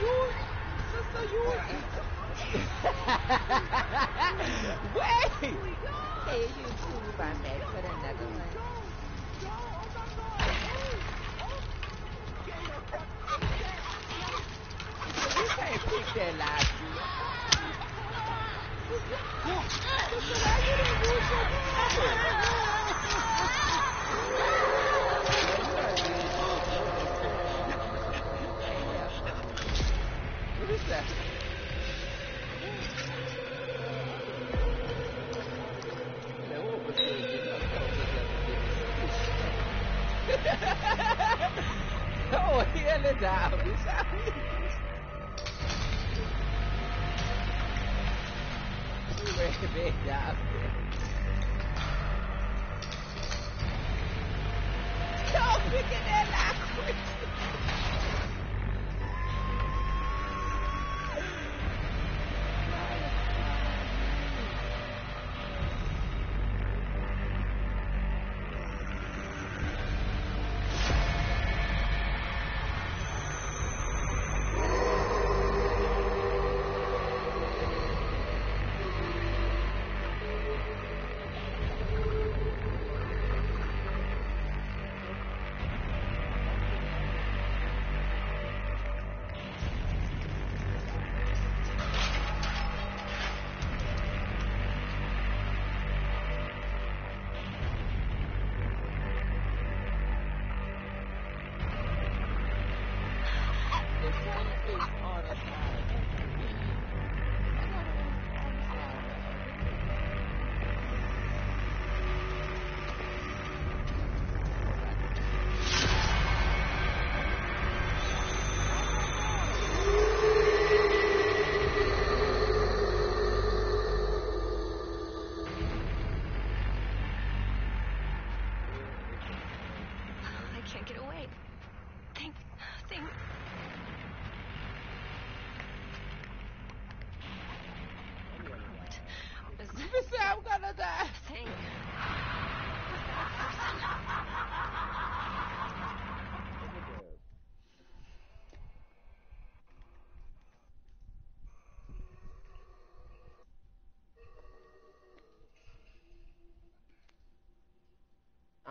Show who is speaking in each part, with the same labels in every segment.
Speaker 1: you, sister, you. Wait. Hey, you too, my man. Put another one. You can't pick that last What is that? Oh, hele daar, wie zijn Way, way down. Don't pick it that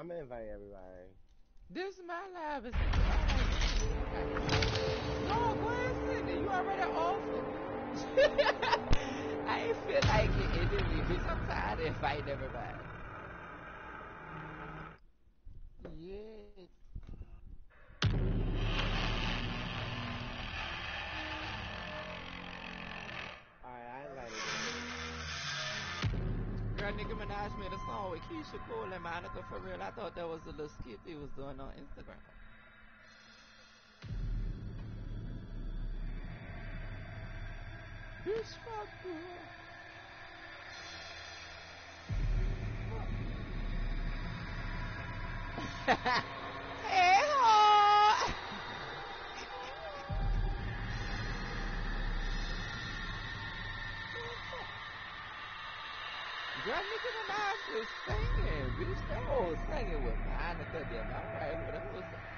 Speaker 1: I'm gonna
Speaker 2: invite everybody.
Speaker 1: This is my live. It's no, go ahead and. You already offered. I feel like it anyway, because I'm tired of inviting everybody. Yeah. Girl, Nicki Minaj made a song with Keyshia Cole and Monica for real. I thought that was a little skit was doing on Instagram. Bitch, fuck was singing. Bitch, that was singing with Monica them. Alright, whatever was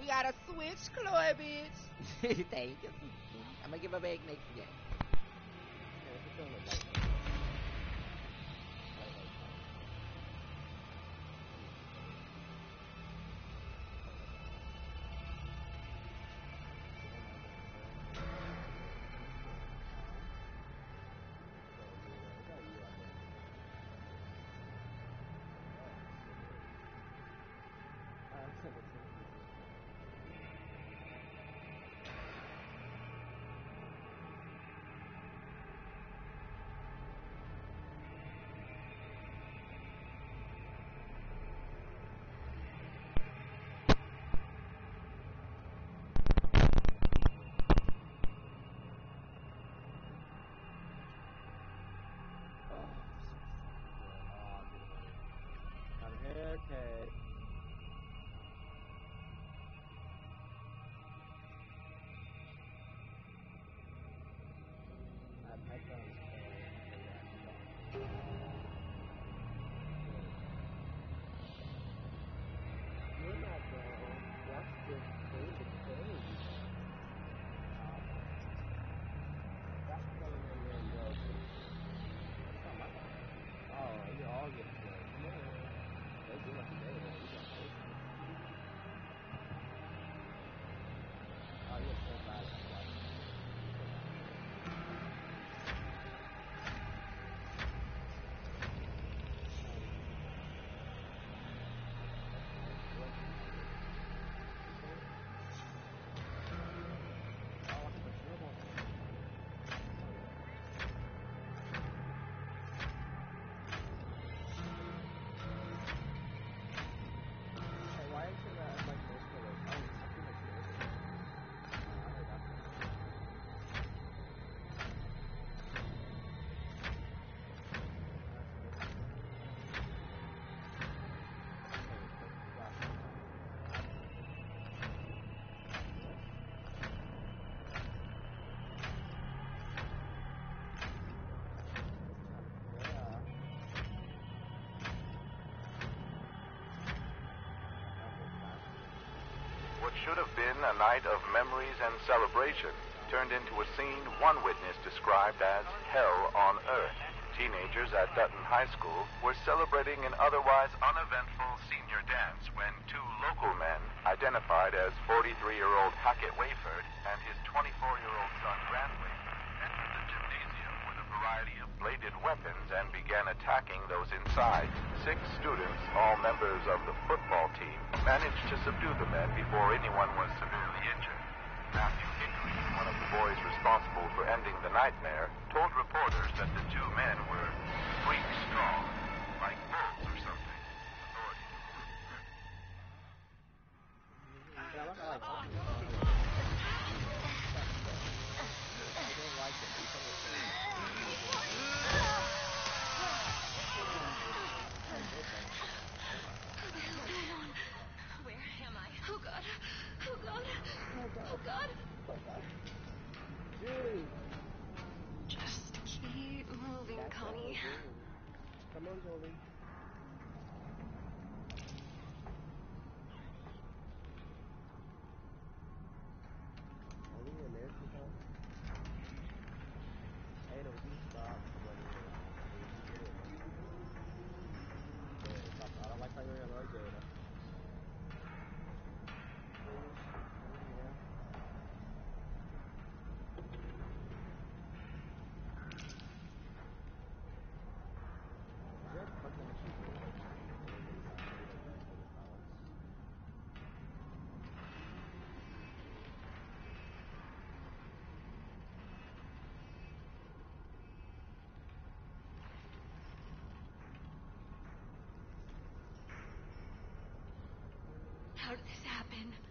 Speaker 1: We got a switch, Chloe, bitch. Thank you. I'm gonna give a back next
Speaker 3: game. Should have been a night of memories and celebration turned into a scene one witness described as hell on earth. Teenagers at Dutton High School were celebrating an otherwise uneventful senior dance when two local men, identified as 43-year-old Hackett Wayford and his 24-year-old son Grant Wayford, entered the gymnasium with a variety of bladed weapons and began attacking those inside. Six students, all members of the football team, managed to subdue the men before anyone was severely injured. Matthew Hickory, one of the boys responsible for ending the nightmare, told reporters that the two men were freak strong,
Speaker 2: Julie. Come on, Jolie. Are we in there sometime? Hey, no, you stop when you when you get it. Yeah, stop. I don't like how you're in right there. Yeah. Is that fucking machine?
Speaker 4: How did this happen?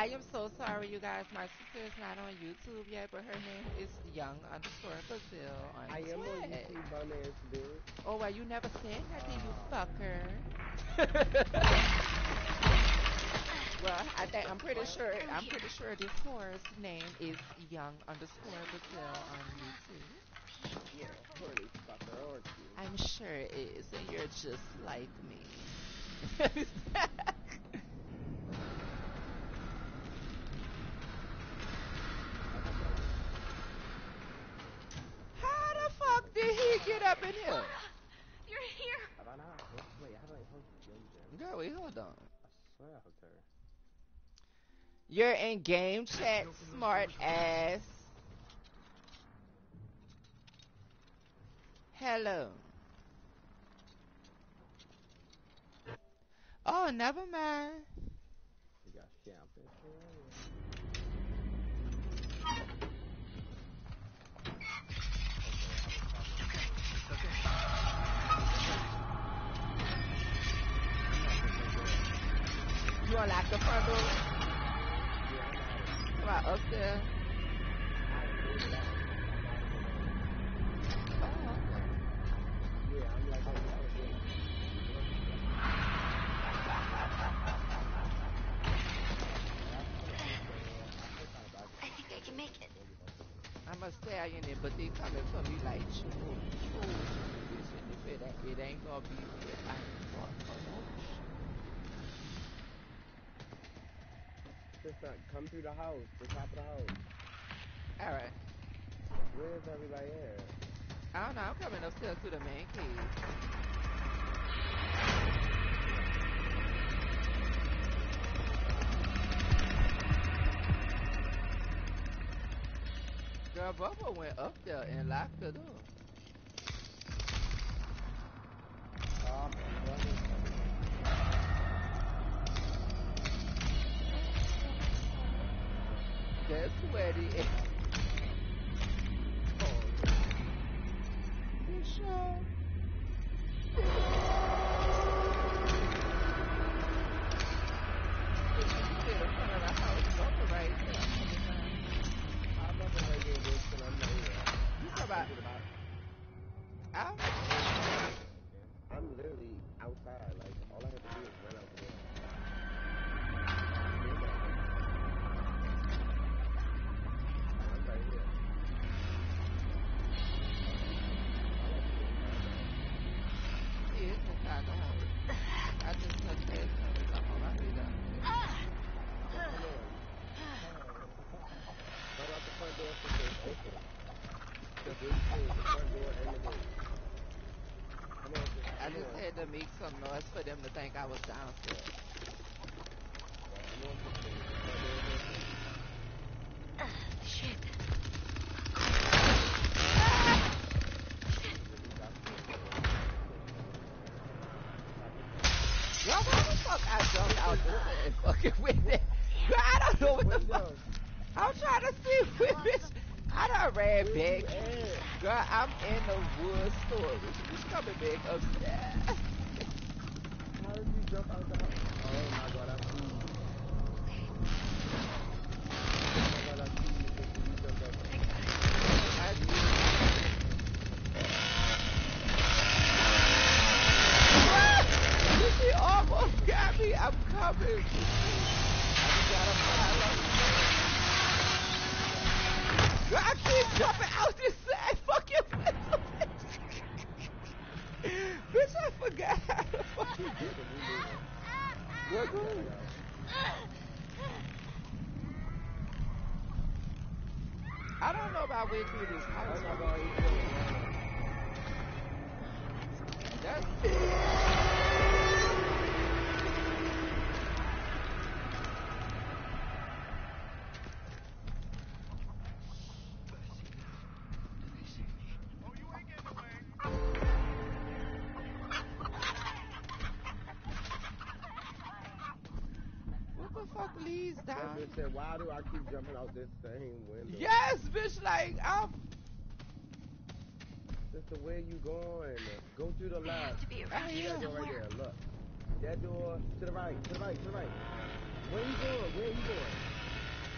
Speaker 1: I am so sorry, you guys. My sister is not on YouTube yet, but her name is Young underscore Brazil on
Speaker 2: I am on. YouTube, ass bitch.
Speaker 1: Oh, well, you never said nothing, you ah. fucker. well, I think I'm pretty sure I'm pretty sure this whore's name is Young underscore Brazil on YouTube.
Speaker 2: Yeah, pretty fucker, aren't you?
Speaker 1: I'm sure it is, and you're just like me. fuck did he get up in here?
Speaker 4: You're here.
Speaker 2: Have I not? Wait, wait, how do I hook you in?
Speaker 1: Girl, wait, hold on.
Speaker 2: I swear I hooked her.
Speaker 1: You're in game chat, smart ass. Hello. Oh, never mind.
Speaker 2: You got shellfish
Speaker 4: I think I can make it.
Speaker 1: I'm a stallion it, but they coming for me like choo choo. If it ain't, it ain't gonna be me, I fuck her.
Speaker 2: Uh, come through the house, the top of the house.
Speaker 1: All right.
Speaker 2: Where's everybody at?
Speaker 1: I don't know. I'm coming upstairs to the main cave. Girl, Bubba went up there and locked the door. That's sweaty. Oh, sure? You sit in front of the house, Bubba right there.
Speaker 2: I'm not gonna make it this till I'm not here.
Speaker 1: You talk about out?
Speaker 2: I'm literally outside. Like, all I have to do is run out the door. I'm right here.
Speaker 1: He is inside the house. I just touched that. I'm on my feet up.
Speaker 2: Come on. Run out the front door so it's open. The gate is the front door and the gate. Come on, sis.
Speaker 1: I
Speaker 2: Come
Speaker 1: just
Speaker 2: on.
Speaker 1: had to make some noise for them to think I was downstairs.
Speaker 2: Come on. The front door is open.
Speaker 4: Shit.
Speaker 1: Yo, why the fuck I jumped out this and fucking with it? Girl, I don't know what the fuck. I'm trying to see where bitch. I done ran
Speaker 2: Where
Speaker 1: back. Girl, I'm in the wood storage. She's coming back upstairs.
Speaker 2: Jump? Oh my god, I see you. Oh my god, I see you. Sister. You jumped out the
Speaker 1: I see. Ah! She almost got me. I'm coming. I keep jumping out this side. Fuck your. Bitch, I forgot I don't know about way through this house. That's
Speaker 2: That
Speaker 1: down?
Speaker 2: bitch said, why do I keep jumping out this same window?
Speaker 1: Yes, bitch, like I'm
Speaker 2: Sister, where you going? Go through the
Speaker 4: They have
Speaker 2: left.
Speaker 4: to be around here
Speaker 2: That door right
Speaker 4: somewhere.
Speaker 2: there, look. That door to the right, to the right, to the right. Where you going? Where you going?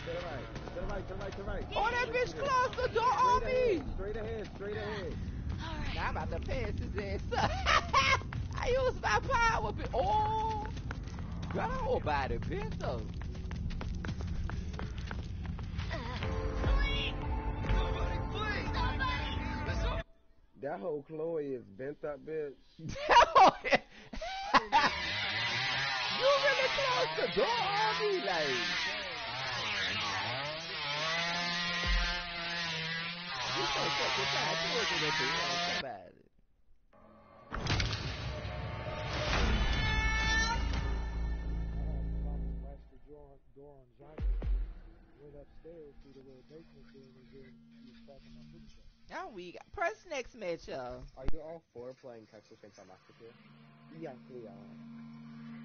Speaker 2: To the right. To the right, to the right, to the right.
Speaker 1: Oh, that bitch
Speaker 2: Straight
Speaker 1: closed the door on
Speaker 2: ahead,
Speaker 1: me.
Speaker 2: Straight ahead, straight ahead.
Speaker 4: Alright.
Speaker 1: Now I'm about to pass his ass up. I used my power. bi- Oh, girl, nobody, bitch. though.
Speaker 2: That whole Chloe is bent up, bitch.
Speaker 1: you really closed the door on me, like. You so fucking tired. You wasn't gonna do anything about it.
Speaker 5: Slashed the door on, door on Johnny. Went upstairs through the little basement thing and then he was packing my food.
Speaker 1: Now we got press next match, y'all.
Speaker 2: Are you all four playing Texas Chainsaw Massacre? Yes, we are.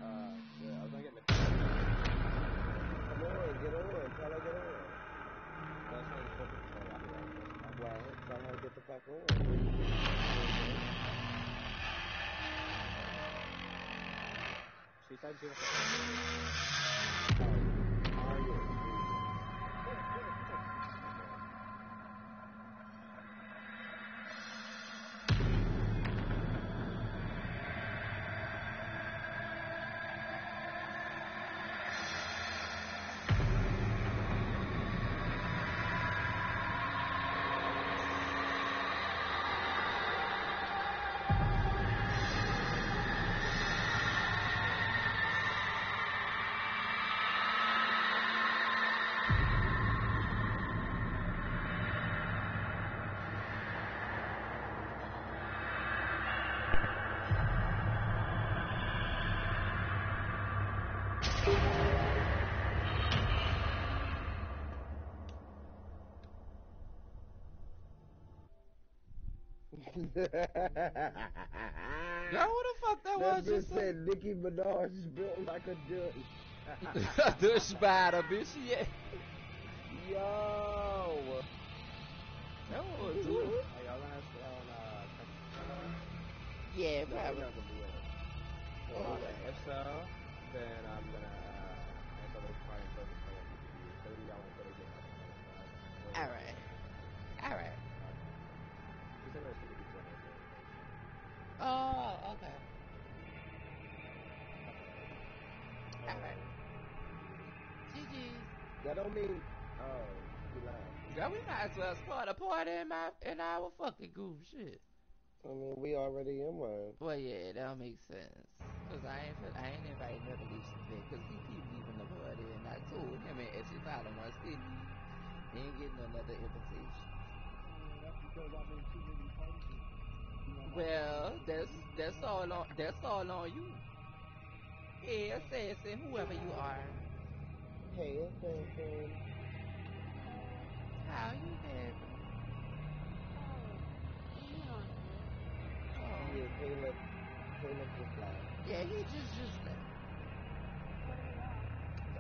Speaker 2: Uh, yeah, I was gonna get Nicole. Come on, get on. Tell her get on. That's how you're supposed to play after that. Well, tell her to get the fuck on. She said she was
Speaker 1: Now who the fuck that
Speaker 2: That
Speaker 1: was
Speaker 2: bitch
Speaker 1: just
Speaker 2: said Nicki Minaj is built like a duck.
Speaker 1: the spider, bitch. Yeah.
Speaker 2: Yo!
Speaker 1: No,
Speaker 2: Are
Speaker 1: dude.
Speaker 2: y'all gonna stay on uh,
Speaker 1: Yeah, probably.
Speaker 2: not gonna do it.
Speaker 1: Oh,
Speaker 2: Well,
Speaker 1: okay.
Speaker 2: If so, then I'm gonna That don't mean. Oh, you lied.
Speaker 1: Girl, we might as well start a party in my in our fucking group shit.
Speaker 2: I mean, we already in one.
Speaker 1: Well, yeah, that don't make sense. Cause I ain't I ain't inviting Revolution back. Cause he keep leaving the party, and I told him and Etchy Fallon once he he ain't getting another invitation.
Speaker 5: And that's because I'm in too many parties. You know, my-
Speaker 1: Well, that's that's all on that's all on you. Yeah, Sassy, whoever you are.
Speaker 2: Hey, it's Nathan.
Speaker 1: How you been? Oh.
Speaker 2: Yeah, Caleb. Caleb just lied.
Speaker 1: Yeah, he just just left.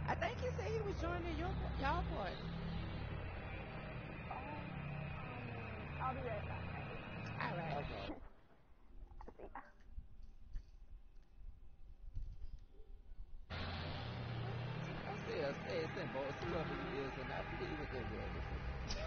Speaker 1: I think he said he was joining your y'all party.
Speaker 6: Oh, I'll be right back.
Speaker 1: All right.
Speaker 2: Okay.
Speaker 1: I still say it's in both whoever he is, and I believe it in Champagne. Like it, like it,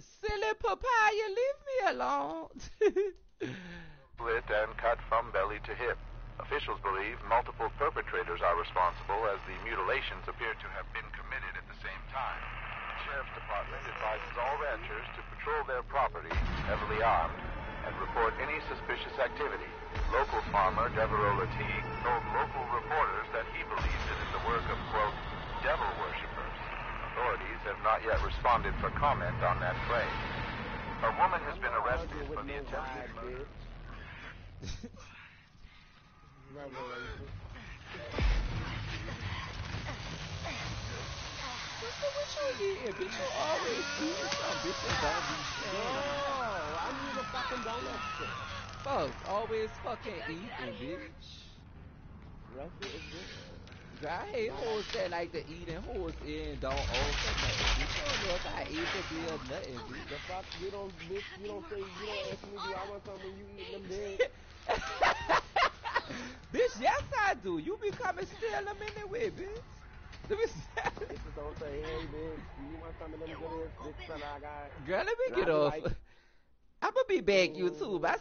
Speaker 1: Silly papaya, leave me alone.
Speaker 3: Split and cut from belly to hip. Officials believe multiple perpetrators are responsible as the mutilations appear to have been committed at the same time. The Sheriff's Department advises all ranchers to patrol their property, heavily armed, and report any suspicious activity. Local farmer Devereaux Lateef told local reporters that he believes it is the work of, quote, devil worshippers. Authorities have not yet responded for comment on that claim. A woman has been arrested for the attempted murder.
Speaker 2: Revelation.
Speaker 1: What you eating? Bitch, you always eating something. Bitch, you don't be
Speaker 2: No,
Speaker 1: saying.
Speaker 2: I need a fucking donut stick.
Speaker 1: Fuck, always fucking eating, bitch.
Speaker 2: That shit is good.
Speaker 1: I hate hoes that like to eat and hoes in don't offer nothing. You don't know if I eat the bill nothing, bitch.
Speaker 2: The fuck, you don't, bitch, you don't say, you don't ask me, do I want something you eat them dead?
Speaker 1: bitch, yes I do. You be coming steal them anyway, bitch. Let me
Speaker 2: Bitches don't say, hey, bitch, you want some of them good ass dick son I got?
Speaker 1: Girl, let me get off. I'ma be back you too, but I